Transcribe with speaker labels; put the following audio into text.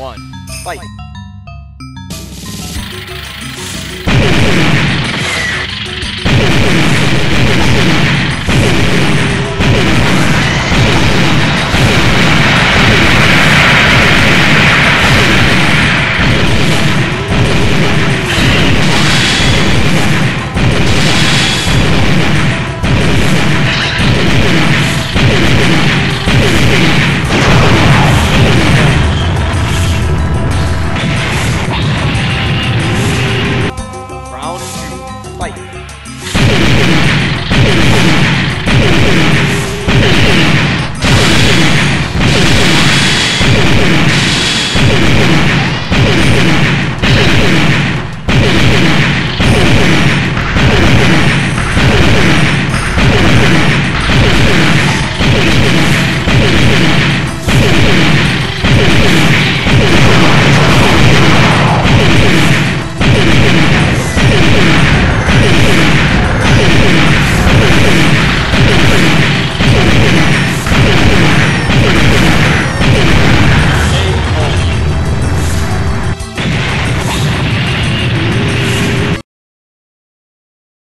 Speaker 1: one, fight.